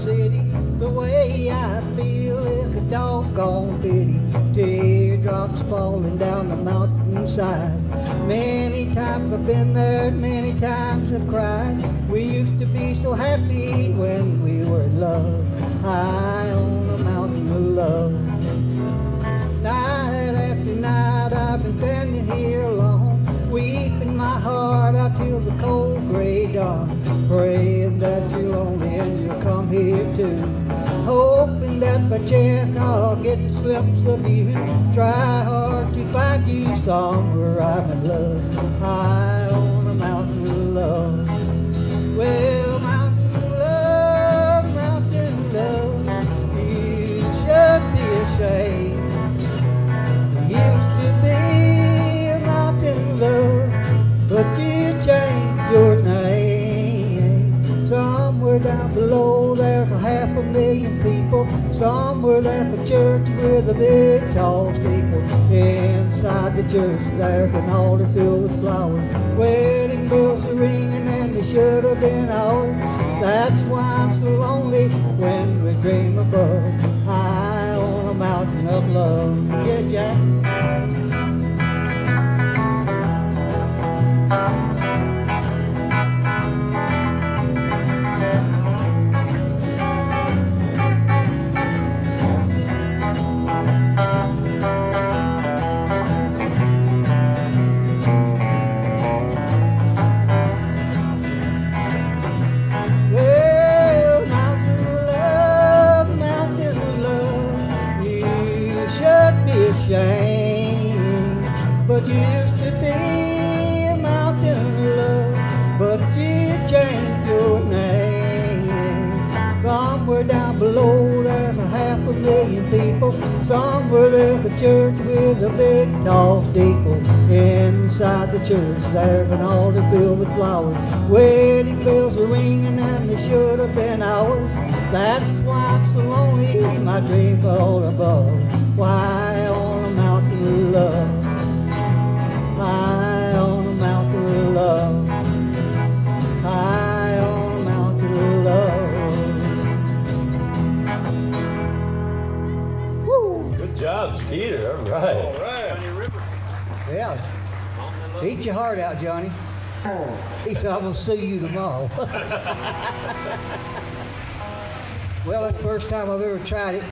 city the way I feel is a doggone pity. Teardrops falling down the mountainside. Many times I've been there, many times I've cried. We used to be so happy when we were in love, high on the mountain of love. Night after night I've been standing here alone, weeping my heart out till the cold gray dawn. Pray I'll get a glimpse of you. Try hard to find you somewhere I'm in love, high million people. Somewhere there's a church with a big tall steeple. Inside the church there's an altar filled with flowers. Wedding bells are ringing and they should have been ours. That's why I'm so lonely when we dream above, high on a mountain of love. Yeah, Jack. But you used to be a mountain of love, but you changed your name. Somewhere down below there's a half a million people. Somewhere there's a church with a big tall steeple. Inside the church there's an altar filled with flowers. Wedding bells are ringing and they should have been ours. That's why I'm so lonely, my dream fall above. Why job, Skeeter. All right. All right. Yeah. Eat your heart out, Johnny. He said, I'm going to see you tomorrow. well, that's the first time I've ever tried it.